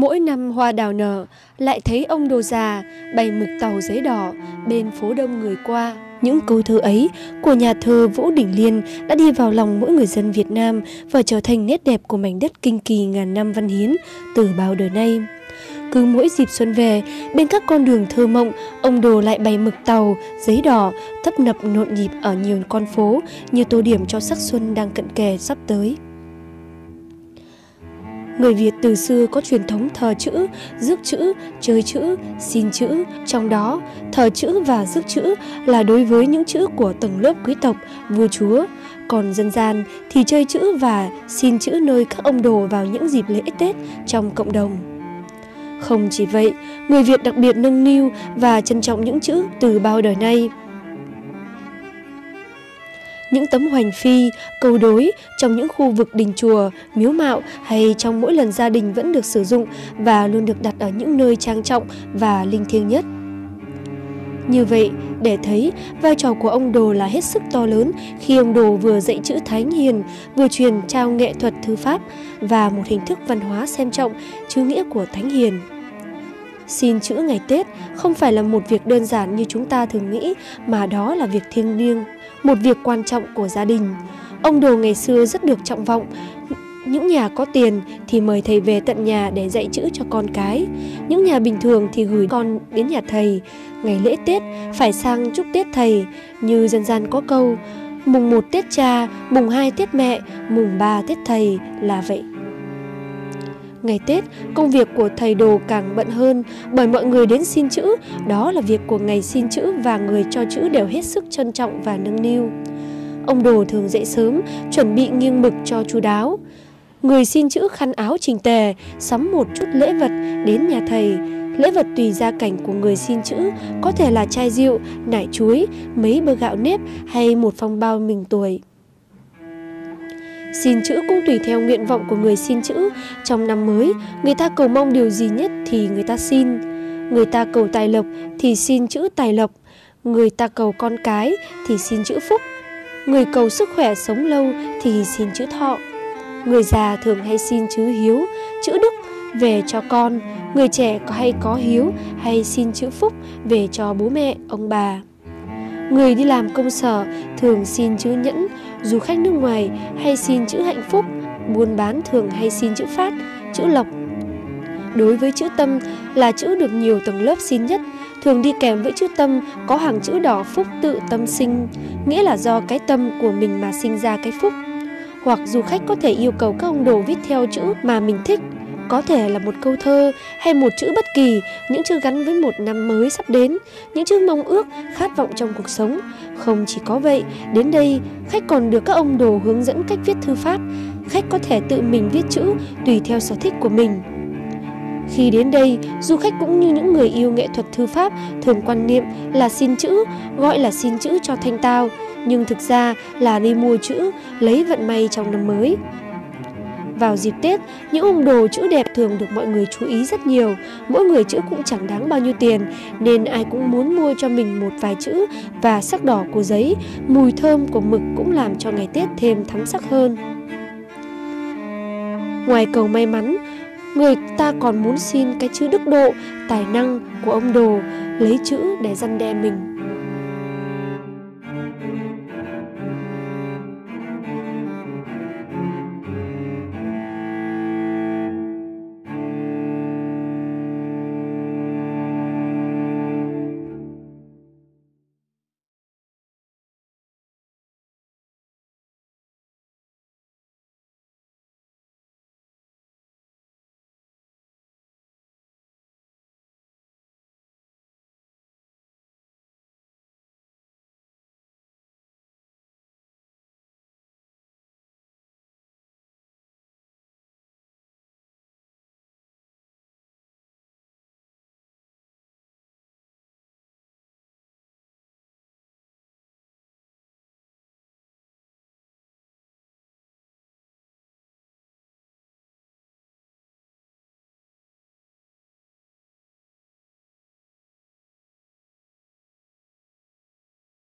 Mỗi năm hoa đào nở, lại thấy ông đồ già bày mực tàu giấy đỏ bên phố đông người qua. Những câu thơ ấy của nhà thơ Vũ Đình Liên đã đi vào lòng mỗi người dân Việt Nam và trở thành nét đẹp của mảnh đất kinh kỳ ngàn năm văn hiến từ bao đời nay. Cứ mỗi dịp xuân về, bên các con đường thơ mộng, ông Đồ lại bày mực tàu, giấy đỏ, tấp nập nộn nhịp ở nhiều con phố như tô điểm cho sắc xuân đang cận kề sắp tới. Người Việt từ xưa có truyền thống thờ chữ, rước chữ, chơi chữ, xin chữ. Trong đó, thờ chữ và rước chữ là đối với những chữ của tầng lớp quý tộc, vua chúa. Còn dân gian thì chơi chữ và xin chữ nơi các ông đồ vào những dịp lễ Tết trong cộng đồng. Không chỉ vậy, người Việt đặc biệt nâng niu và trân trọng những chữ từ bao đời nay những tấm hoành phi, câu đối trong những khu vực đình chùa, miếu mạo hay trong mỗi lần gia đình vẫn được sử dụng và luôn được đặt ở những nơi trang trọng và linh thiêng nhất. Như vậy, để thấy vai trò của ông Đồ là hết sức to lớn khi ông Đồ vừa dạy chữ Thánh Hiền, vừa truyền trao nghệ thuật thư pháp và một hình thức văn hóa xem trọng chữ nghĩa của Thánh Hiền. Xin chữ ngày Tết không phải là một việc đơn giản như chúng ta thường nghĩ mà đó là việc thiêng liêng một việc quan trọng của gia đình. Ông Đồ ngày xưa rất được trọng vọng. Những nhà có tiền thì mời thầy về tận nhà để dạy chữ cho con cái. Những nhà bình thường thì gửi con đến nhà thầy. Ngày lễ Tết phải sang chúc Tết thầy, như dân gian có câu mùng 1 Tết cha, mùng 2 Tết mẹ, mùng 3 Tết thầy là vậy. Ngày Tết, công việc của thầy đồ càng bận hơn bởi mọi người đến xin chữ, đó là việc của ngày xin chữ và người cho chữ đều hết sức trân trọng và nâng niu. Ông đồ thường dậy sớm, chuẩn bị nghiêng mực cho chú đáo. Người xin chữ khăn áo trình tề, sắm một chút lễ vật đến nhà thầy. Lễ vật tùy gia cảnh của người xin chữ, có thể là chai rượu, nải chuối, mấy bơ gạo nếp hay một phong bao mình tuổi. Xin chữ cũng tùy theo nguyện vọng của người xin chữ. Trong năm mới, người ta cầu mong điều gì nhất thì người ta xin. Người ta cầu tài lộc thì xin chữ tài lộc. Người ta cầu con cái thì xin chữ phúc. Người cầu sức khỏe sống lâu thì xin chữ thọ. Người già thường hay xin chữ hiếu, chữ đức về cho con. Người trẻ có hay có hiếu hay xin chữ phúc về cho bố mẹ, ông bà. Người đi làm công sở thường xin chữ nhẫn, du khách nước ngoài hay xin chữ hạnh phúc, buôn bán thường hay xin chữ phát, chữ lộc. Đối với chữ tâm là chữ được nhiều tầng lớp xin nhất, thường đi kèm với chữ tâm có hàng chữ đỏ phúc tự tâm sinh, nghĩa là do cái tâm của mình mà sinh ra cái phúc. Hoặc du khách có thể yêu cầu các ông đồ viết theo chữ mà mình thích có thể là một câu thơ hay một chữ bất kỳ, những chữ gắn với một năm mới sắp đến, những chữ mong ước, khát vọng trong cuộc sống. Không chỉ có vậy, đến đây khách còn được các ông đồ hướng dẫn cách viết thư pháp. Khách có thể tự mình viết chữ tùy theo sở thích của mình. Khi đến đây, du khách cũng như những người yêu nghệ thuật thư pháp thường quan niệm là xin chữ, gọi là xin chữ cho thanh tao, nhưng thực ra là đi mua chữ, lấy vận may trong năm mới. Vào dịp Tết, những ông đồ chữ đẹp thường được mọi người chú ý rất nhiều. Mỗi người chữ cũng chẳng đáng bao nhiêu tiền, nên ai cũng muốn mua cho mình một vài chữ và sắc đỏ của giấy, mùi thơm của mực cũng làm cho ngày Tết thêm thắm sắc hơn. Ngoài cầu may mắn, người ta còn muốn xin cái chữ đức độ, tài năng của ông đồ, lấy chữ để răn đe mình.